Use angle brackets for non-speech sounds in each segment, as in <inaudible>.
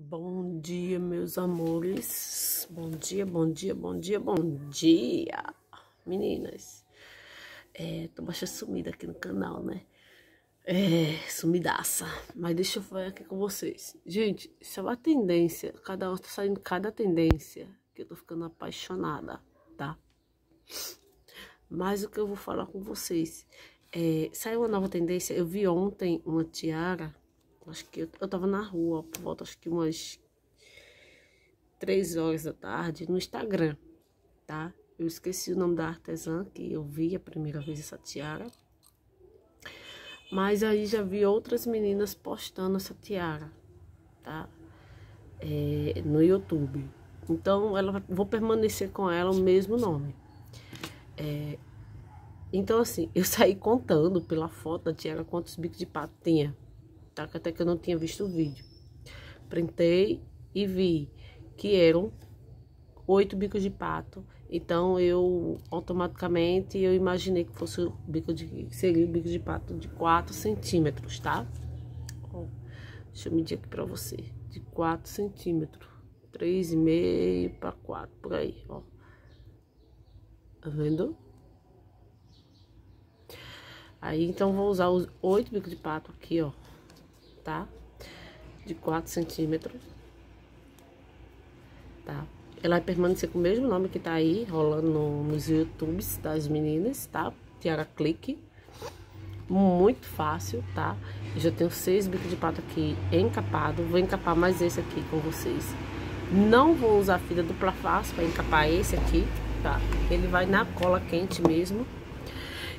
Bom dia, meus amores. Bom dia, bom dia, bom dia, bom dia. Meninas, é, tô bastante sumida aqui no canal, né? É, sumidaça. Mas deixa eu falar aqui com vocês. Gente, isso é uma tendência. Cada hora tá saindo cada tendência que eu tô ficando apaixonada, tá? Mas o que eu vou falar com vocês. É, saiu uma nova tendência. Eu vi ontem uma tiara Acho que eu, eu tava na rua, por volta acho que umas três horas da tarde, no Instagram, tá? Eu esqueci o nome da artesã que eu vi a primeira vez essa tiara. Mas aí já vi outras meninas postando essa tiara, tá? É, no YouTube. Então, ela vou permanecer com ela o mesmo nome. É, então, assim, eu saí contando pela foto da tiara quantos bicos de pato tinha tá? Até que eu não tinha visto o vídeo. Printei e vi que eram oito bicos de pato. Então eu automaticamente eu imaginei que fosse o bico de seria o bico de pato de 4 centímetros, tá? Deixa eu medir aqui pra você. De 4 centímetros. 3,5 para 4, por aí, ó. Tá vendo? Aí, então, vou usar os oito bicos de pato aqui, ó tá? De 4 centímetros. Tá? Ela vai permanecer com o mesmo nome que tá aí, rolando no, nos YouTubes das meninas, tá? Tiara Clique. Muito fácil, tá? Eu já tenho seis bicos de pato aqui encapado. Vou encapar mais esse aqui com vocês. Não vou usar fita dupla face para encapar esse aqui, tá? Ele vai na cola quente mesmo.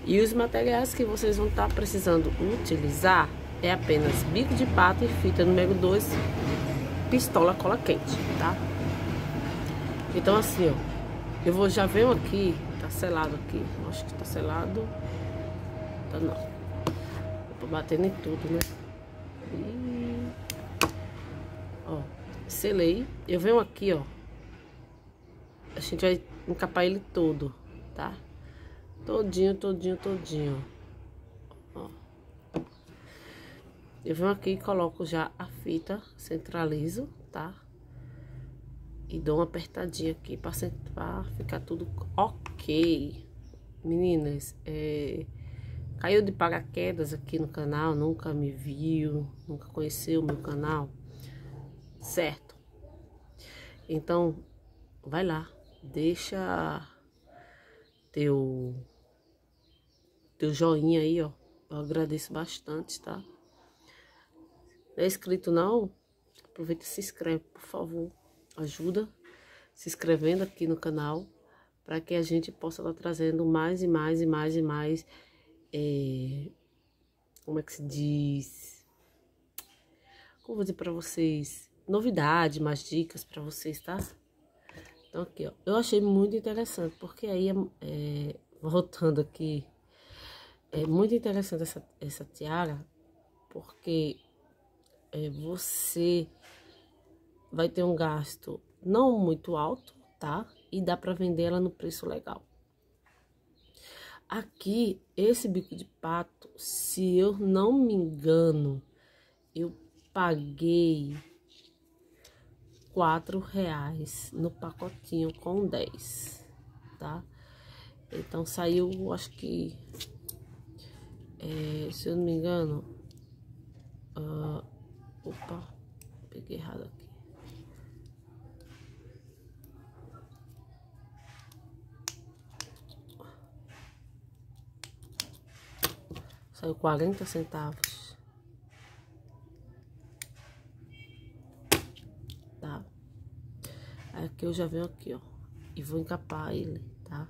E os materiais que vocês vão estar tá precisando utilizar é apenas bico de pato e fita número 2, pistola cola quente, tá? Então assim, ó, eu vou já venho aqui, tá selado aqui, acho que tá selado, tá não, tô batendo em tudo, né? E... Ó, selei, eu venho aqui, ó, a gente vai encapar ele todo, tá? Todinho, todinho, todinho, Eu venho aqui e coloco já a fita, centralizo, tá? E dou uma apertadinha aqui pra, pra ficar tudo ok. Meninas, é, caiu de paraquedas aqui no canal, nunca me viu, nunca conheceu o meu canal, certo? Então, vai lá, deixa teu, teu joinha aí, ó. Eu agradeço bastante, tá? É inscrito não? Aproveita e se inscreve, por favor. Ajuda se inscrevendo aqui no canal para que a gente possa estar tá trazendo mais e mais e mais e mais. É, como é que se diz? Como vou dizer para vocês? Novidade, mais dicas para vocês, tá? Então aqui, ó. Eu achei muito interessante, porque aí, é, voltando aqui, é muito interessante essa, essa tiara, porque é, você vai ter um gasto não muito alto, tá? E dá para vender ela no preço legal. Aqui, esse bico de pato, se eu não me engano, eu paguei quatro reais no pacotinho com 10, tá? Então saiu, acho que, é, se eu não me engano, uh, Opa, peguei errado aqui. Saiu 40 centavos. Tá? Aqui eu já venho aqui, ó. E vou encapar ele, tá?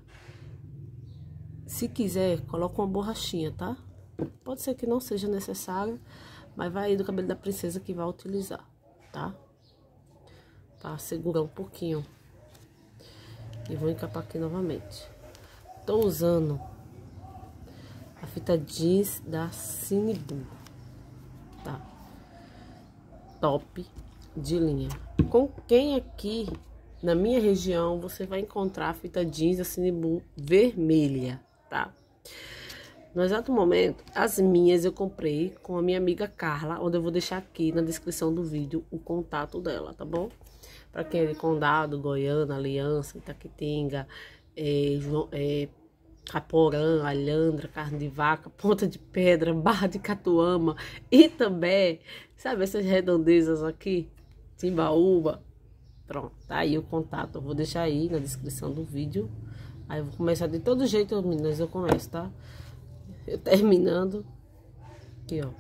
Se quiser, coloca uma borrachinha, tá? Pode ser que não seja necessário, mas vai do cabelo da princesa que vai utilizar, tá? Pra segurar um pouquinho. E vou encapar aqui novamente. Tô usando a fita jeans da Cinebu, tá? Top de linha. Com quem aqui na minha região você vai encontrar a fita jeans da Cinebu vermelha, tá? No exato momento, as minhas eu comprei com a minha amiga Carla, onde eu vou deixar aqui na descrição do vídeo o contato dela, tá bom? Para quem é de Condado, Goiânia, Aliança, Itaquitinga, é, é, Caporã, Alhandra, Carne de Vaca, <laughs> Ponta de Pedra, Barra de Catuama e também, sabe, essas redondezas aqui, Timbaúba. Pronto, tá aí o contato, eu vou deixar aí na descrição do vídeo. Aí eu vou começar de todo jeito, meninas, eu começo, tá? Terminando. Aqui, ó.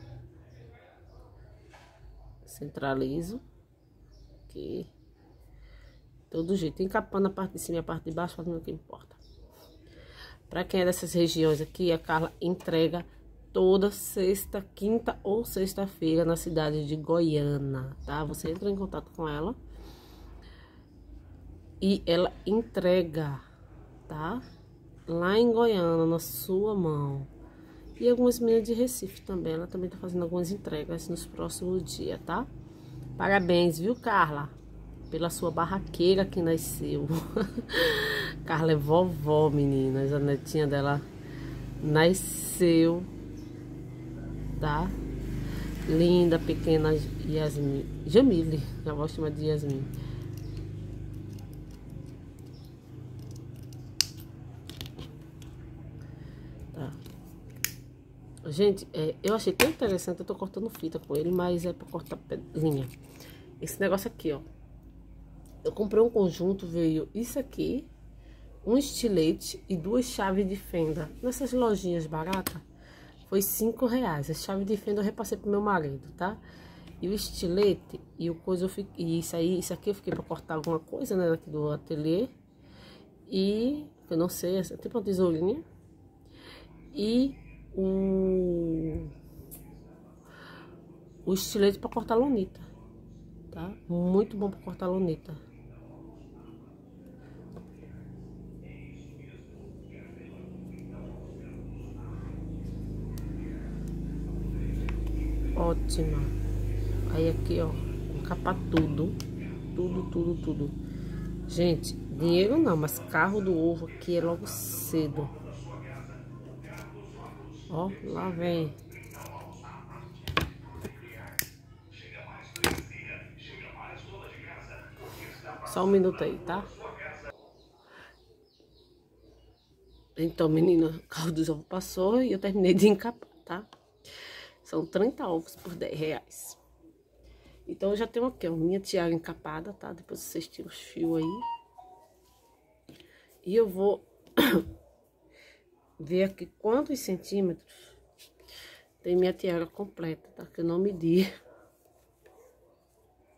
Centralizo. Aqui. Todo jeito. Encapando a parte de cima e a parte de baixo, fazendo o que importa. Pra quem é dessas regiões aqui, a Carla entrega toda sexta, quinta ou sexta-feira na cidade de Goiânia, tá? Você entra em contato com ela e ela entrega, tá? Lá em Goiânia, na sua mão. E algumas meninas de Recife também. Ela também tá fazendo algumas entregas nos próximos dias, tá? Parabéns, viu, Carla? Pela sua barraqueira que nasceu. <laughs> Carla é vovó, meninas. A netinha dela nasceu, tá? Linda, pequena Yasmin. Jamile, já vou chamar de Yasmin. Gente, é, eu achei tão interessante, eu tô cortando fita com ele, mas é pra cortar linha. Esse negócio aqui, ó. Eu comprei um conjunto, veio isso aqui, um estilete e duas chaves de fenda. Nessas lojinhas baratas, foi cinco reais. A chave de fenda eu repassei pro meu marido, tá? E o estilete e o coisa eu fiquei, e isso aí, isso aqui eu fiquei pra cortar alguma coisa, né, aqui do ateliê. E, eu não sei, é tipo uma tesourinha. E o, o estilete para cortar lonita, tá? Muito bom para cortar lonita. Ótima. Aí aqui, ó, encapar tudo, tudo, tudo, tudo. Gente, dinheiro não, mas carro do ovo aqui é logo cedo. Ó, lá vem. Só um minuto aí, tá? Então, menina, o carro dos ovos passou e eu terminei de encapar, tá? São 30 ovos por 10 reais. Então, eu já tenho aqui, ó, minha tiara encapada, tá? Depois vocês tiram os fios aí. E eu vou <coughs> ver aqui quantos centímetros tem minha tiara completa, tá? Que eu não medi.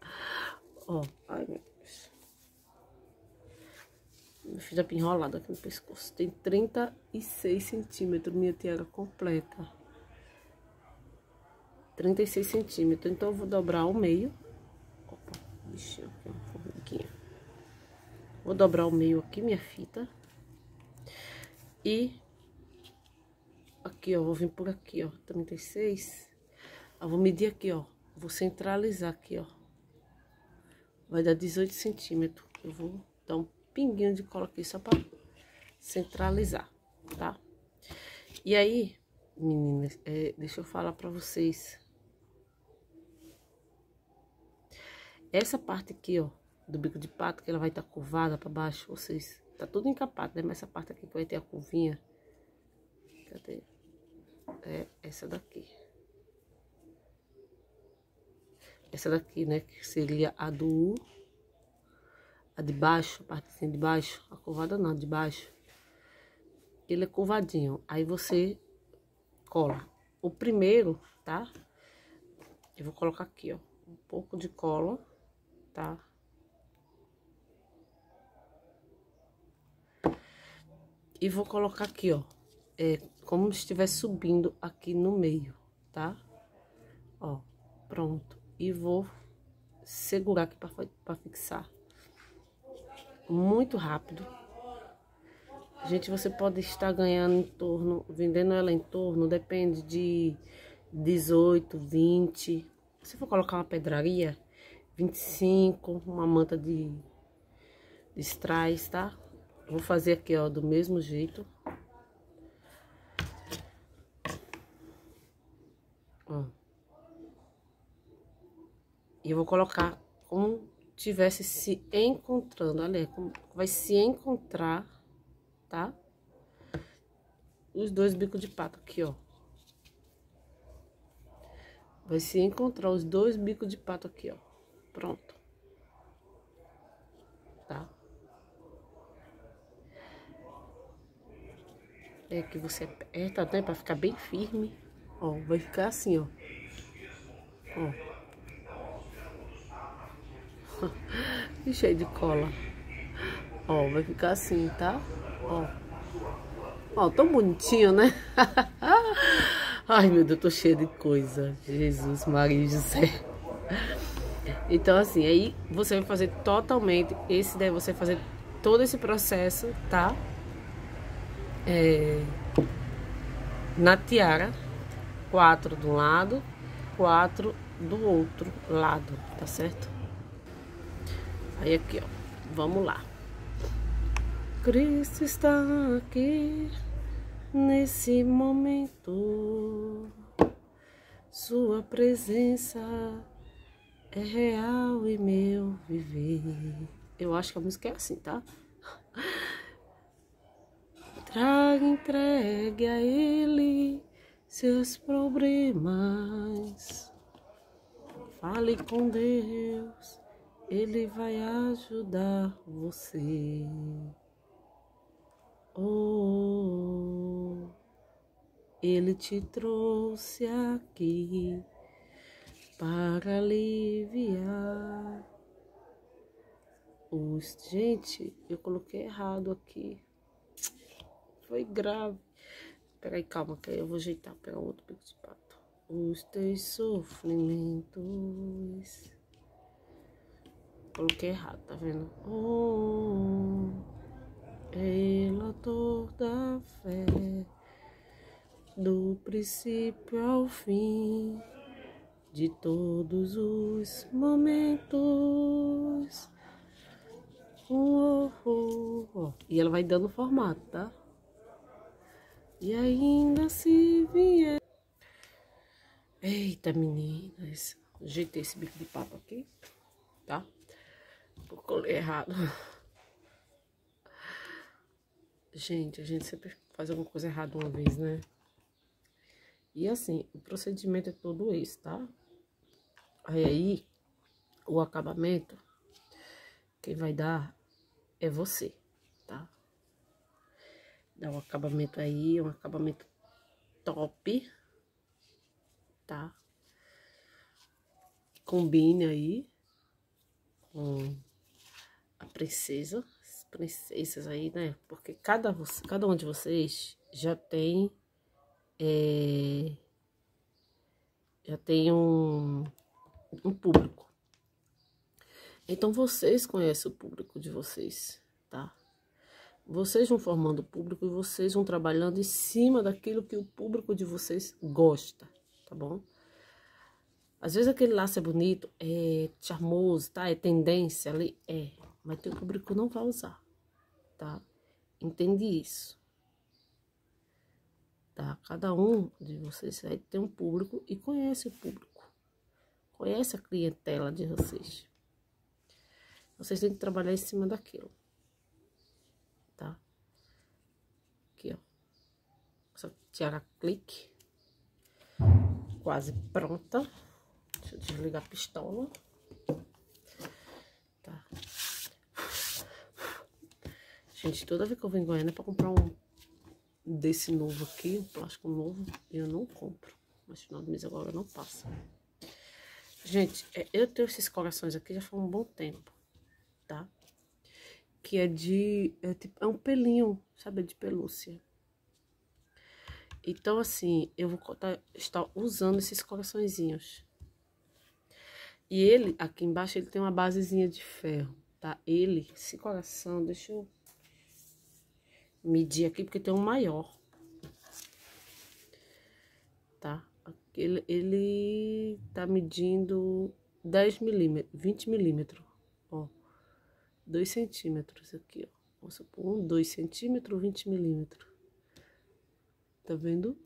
<laughs> Ó, ai meu Deus. Eu fiz a enrolada aqui no pescoço. Tem 36 centímetros minha tiara completa. 36 centímetros. Então eu vou dobrar o meio. Opa, bichinho aqui, uma formiguinha. Vou dobrar o meio aqui, minha fita. E Aqui, ó, vou vir por aqui, ó, 36. Eu vou medir aqui, ó. Vou centralizar aqui, ó. Vai dar 18 centímetros. Eu vou dar um pinguinho de cola aqui só pra centralizar, tá? E aí, meninas, é, deixa eu falar pra vocês. Essa parte aqui, ó, do bico de pato, que ela vai estar tá curvada pra baixo, vocês... Tá tudo encapado, né? Mas essa parte aqui que vai ter a curvinha... Cadê? É essa daqui. Essa daqui, né, que seria a do. A de baixo, a partezinha de baixo. A curvada não, a de baixo. Ele é curvadinho. Aí você cola. O primeiro, tá? Eu vou colocar aqui, ó. Um pouco de cola, tá? E vou colocar aqui, ó. É, como se estivesse subindo aqui no meio, tá? Ó, pronto. E vou segurar aqui para fixar. Muito rápido. Gente, você pode estar ganhando em torno, vendendo ela em torno, depende de 18, 20. Se for colocar uma pedraria, 25, uma manta de, de strass, tá? Vou fazer aqui, ó, do mesmo jeito. E eu vou colocar como tivesse se encontrando, olha, como vai se encontrar, tá? Os dois bicos de pato aqui, ó. Vai se encontrar os dois bicos de pato aqui, ó. Pronto. Tá? É que você aperta, né? Pra ficar bem firme. Ó, vai ficar assim, ó. Ó. <laughs> e cheio de cola. Ó, vai ficar assim, tá? Ó. Ó, tão bonitinho, né? <laughs> Ai, meu Deus, tô cheia de coisa. Jesus, Maria José. Então, assim, aí você vai fazer totalmente esse, daí você fazer todo esse processo, tá? É, na tiara, quatro de um lado, quatro do outro lado, tá certo? Aí aqui, ó. Vamos lá. Cristo está aqui nesse momento. Sua presença é real em meu viver. Eu acho que a música é assim, tá? Traga, entregue a Ele seus problemas. Fale com Deus ele vai ajudar você. Oh, ele te trouxe aqui para aliviar. Os, gente, eu coloquei errado aqui. Foi grave. Peraí, calma, que aí eu vou ajeitar. Pegar outro pico de pato. Os teus sofrimentos Coloquei errado, tá vendo? Oh, relator da fé, do princípio ao fim, de todos os momentos. Oh, oh, oh. E ela vai dando formato, tá? E ainda se vier. Eita, meninas. Ajeitei esse bico de papo aqui, tá? Colei errado. Gente, a gente sempre faz alguma coisa errada uma vez, né? E assim, o procedimento é todo esse, tá? Aí, aí o acabamento, quem vai dar é você, tá? Dá um acabamento aí, um acabamento top, tá? Combine aí com a princesa, as princesas aí, né? Porque cada, cada um de vocês já tem, é, já tem um, um público. Então, vocês conhecem o público de vocês, tá? Vocês vão formando o público e vocês vão trabalhando em cima daquilo que o público de vocês gosta, tá bom? Às vezes aquele laço é bonito, é charmoso, tá? É tendência ali, é mas teu público não vai usar, tá? Entende isso. Tá? Cada um de vocês vai ter um público e conhece o público. Conhece a clientela de vocês. Vocês têm que trabalhar em cima daquilo. Tá? Aqui, ó. Essa tiara clique. Quase pronta. Deixa eu desligar a pistola. Tá? Gente, toda vez que eu venho em Goiânia pra comprar um desse novo aqui, um plástico novo, eu não compro. Mas final do mês agora não passa. Gente, é, eu tenho esses corações aqui já faz um bom tempo, tá? Que é de... É, tipo, é um pelinho, sabe? De pelúcia. Então, assim, eu vou tá, estar usando esses coraçõezinhos. E ele, aqui embaixo, ele tem uma basezinha de ferro, tá? Ele, esse coração, deixa eu medir aqui, porque tem um maior. Tá? Ele, ele tá medindo 10 milímetros, 20 milímetros, ó. 2 centímetros aqui, ó. Vamos supor, um, 2 centímetros, 20 milímetros. Tá vendo?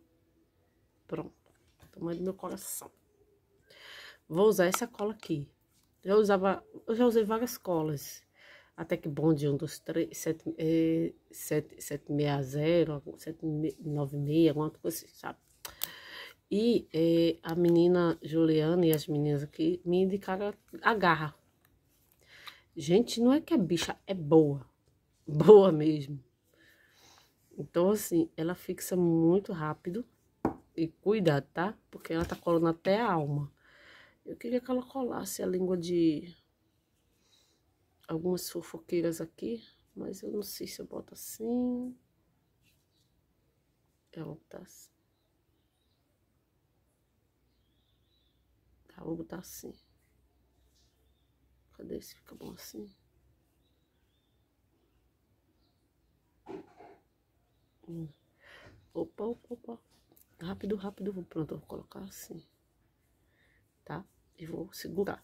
Pronto. Tamanho do meu coração. Vou usar essa cola aqui, Eu usava, eu já usei várias colas. Até que bonde, um, dois, três, sete, é, sete, sete, meia, zero, sete, nove, meia, alguma coisa assim, sabe? E é, a menina Juliana e as meninas aqui me indicaram a garra. Gente, não é que a bicha é boa. <laughs> Boa mesmo. Então, assim, ela fixa muito rápido. E cuidado, tá? Porque ela tá colando até a alma. Eu queria que ela colasse a língua de algumas fofoqueiras aqui. Mas eu não sei se eu boto assim. Ela tá assim. Tá, vou botar assim. Cadê se fica bom assim? Hum. Opa, opa, opa. Rápido, rápido. Pronto, eu vou colocar assim. Tá? E vou segurar.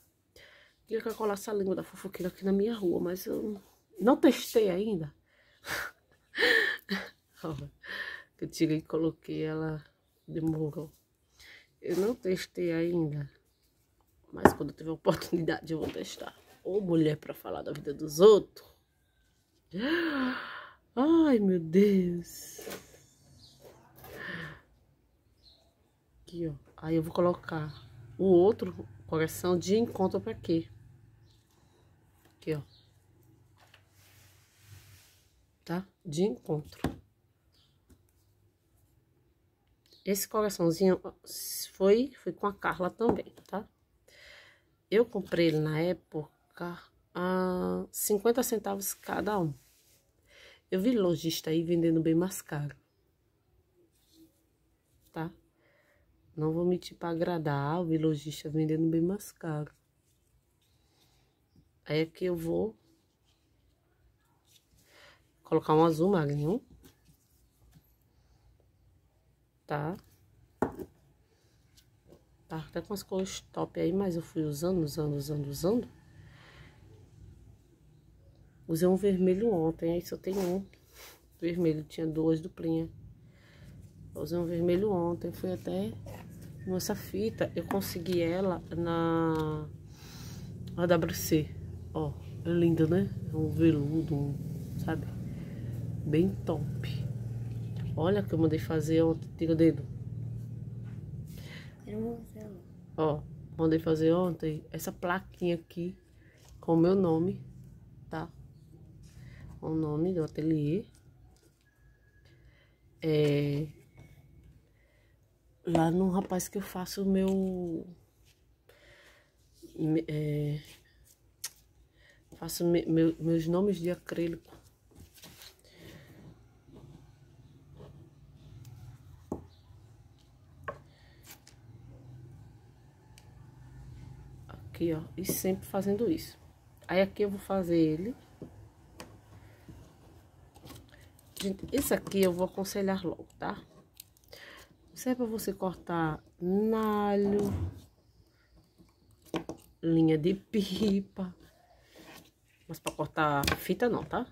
Queria que eu colasse a língua da fofoqueira aqui na minha rua, mas eu não testei ainda. <laughs> eu tirei e coloquei ela demorou. Eu não testei ainda. Mas quando eu tiver oportunidade eu vou testar. Ô mulher pra falar da vida dos outros. Ai, meu Deus. Aqui, ó. Aí eu vou colocar o outro coração de encontro pra quê? Aqui, ó. Tá? De encontro. Esse coraçãozinho foi, foi com a Carla também, tá? Eu comprei ele na época a 50 centavos cada um. Eu vi lojista aí vendendo bem mais caro. Tá? Não vou mentir para agradar, eu vi lojista vendendo bem mais caro. É que eu vou colocar um azul marinho. Tá? Tá até com as cores top aí, mas eu fui usando, usando, usando, usando. Usei um vermelho ontem, aí só tem um vermelho, tinha duas duplinhas. Usei um vermelho ontem, fui até nessa fita, eu consegui ela na AWC. Ó, é linda, né? É um veludo, um, sabe? Bem top. Olha que eu mandei fazer ontem, tira o dedo. Ó, mandei fazer ontem essa plaquinha aqui com o meu nome, tá? o nome do ateliê. É, lá no rapaz que eu faço o meu. É, faço me, meu, meus nomes de acrílico. Aqui, ó. E sempre fazendo isso. Aí aqui eu vou fazer ele. Gente, esse aqui eu vou aconselhar logo, tá? Isso é pra você cortar nalho, linha de pipa. Mas pra cortar fita não, tá?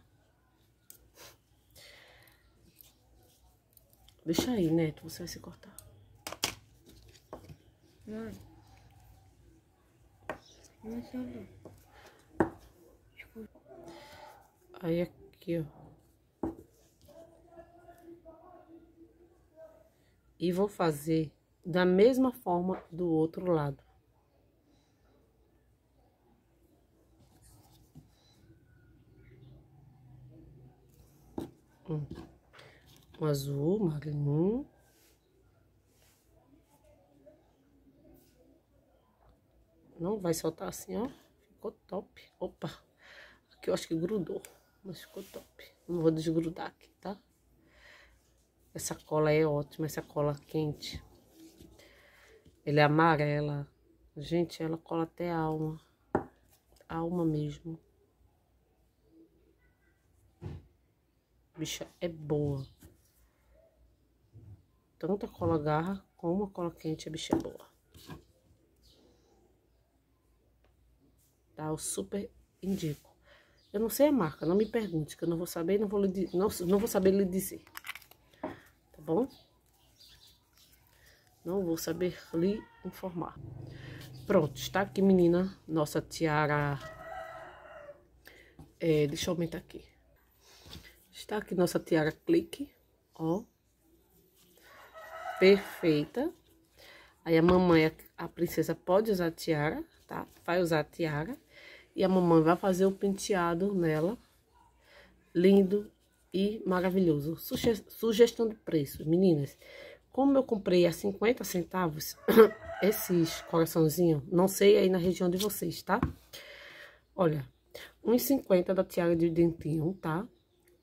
Deixa aí, Neto, você vai se cortar. Não. Aí aqui, ó. E vou fazer da mesma forma do outro lado. Um, um azul, marinho. Não vai soltar assim, ó. Ficou top. Opa, aqui eu acho que grudou, mas ficou top. Não vou desgrudar aqui, tá? Essa cola é ótima, essa cola quente. Ele é amarela. Gente, ela cola até a alma. A alma mesmo. Bicha é boa. Tanto a cola garra como a cola quente, a bicha é boa. Tá? Eu super indico. Eu não sei a marca, não me pergunte, que eu não vou saber, não vou, lhe, não, não vou saber lhe dizer bom? Não vou saber lhe informar. Pronto, está aqui, menina, nossa tiara. É, deixa eu aumentar aqui. Está aqui nossa tiara clique, ó. Perfeita. Aí a mamãe, a princesa pode usar a tiara, tá? Vai usar a tiara. E a mamãe vai fazer o penteado nela. Lindo e maravilhoso. Suge sugestão de preço, meninas. Como eu comprei a 50 centavos, <coughs> esses coraçãozinhos, não sei aí na região de vocês, tá? Olha, 1,50 da tiara de dentinho, tá?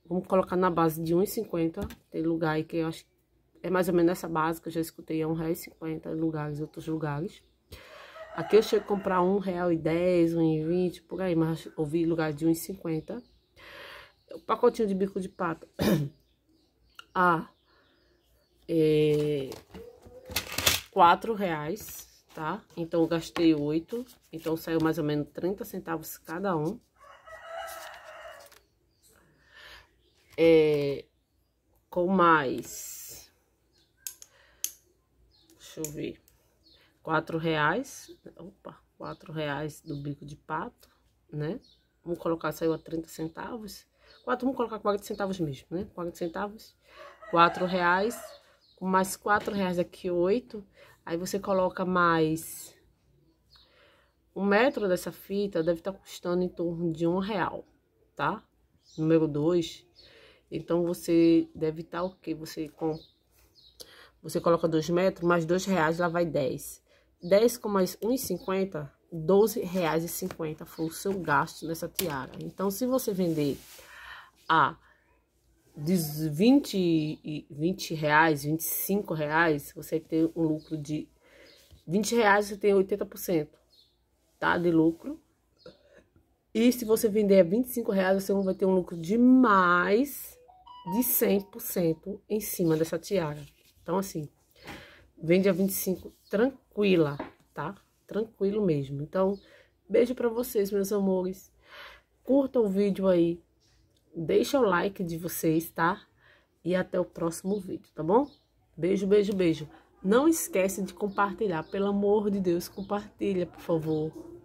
Vamos colocar na base de 1,50. Tem lugar aí que eu acho é mais ou menos essa base que eu já escutei, é R$1,50 em lugares, outros lugares. Aqui eu chego a comprar R$1,10, R$1,20, por aí, mas ouvi lugar de R$1,50. O pacotinho de bico de pato. <coughs> ah, é... Reais, tá? Então eu gastei oito, então saiu mais ou menos 30 centavos cada um. É... Com mais... Deixa eu ver. Quatro reais. Opa, quatro reais do bico de pato, né? Vamos colocar, saiu a 30 centavos. Quatro, vamos colocar 40 centavos mesmo, né? 40 centavos. Quatro reais com mais quatro reais aqui, oito. Aí você coloca mais... Um metro dessa fita deve estar tá custando em torno de um real, tá? Número dois. Então, você deve estar o que? Você. Você coloca dois metros, mais dois reais, lá vai dez. Dez com mais um e cinquenta, doze reais e cinquenta foi o seu gasto nessa tiara. Então, se você vender a de 20, 20 reais, 25 reais, você tem um lucro de 20 reais, você tem 80%, tá? De lucro. E se você vender a 25 reais, você vai ter um lucro de mais de 100% em cima dessa tiara. Então, assim, vende a 25 tranquila, tá? Tranquilo mesmo. Então, beijo pra vocês, meus amores. Curta o vídeo aí, Deixa o like de vocês, tá? E até o próximo vídeo, tá bom? Beijo, beijo, beijo. Não esquece de compartilhar, pelo amor de Deus, compartilha, por favor.